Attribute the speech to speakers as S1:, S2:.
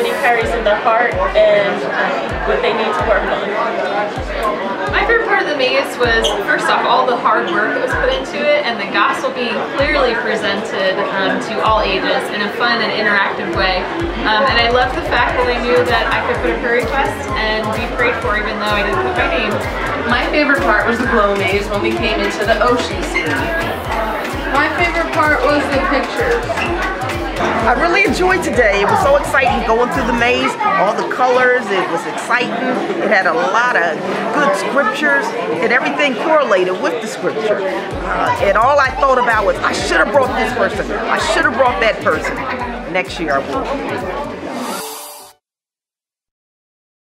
S1: what everybody carries in their heart and what they need to work on.
S2: My favorite part of the maze was, first off, all the hard work that was put into it and the gospel being clearly presented um, to all ages in a fun and interactive way. Um, and I loved the fact that I knew that I could put a prayer request and be prayed for even though I didn't put my name.
S3: My favorite part was the glow maze when we came into the ocean scene.
S4: My favorite part was the pictures.
S5: I really enjoyed today. It was so exciting going through the maze, all the colors, it was exciting. It had a lot of good scriptures and everything correlated with the scripture. Uh, and all I thought about was, I should have brought this person. I should have brought that person. Next year I will.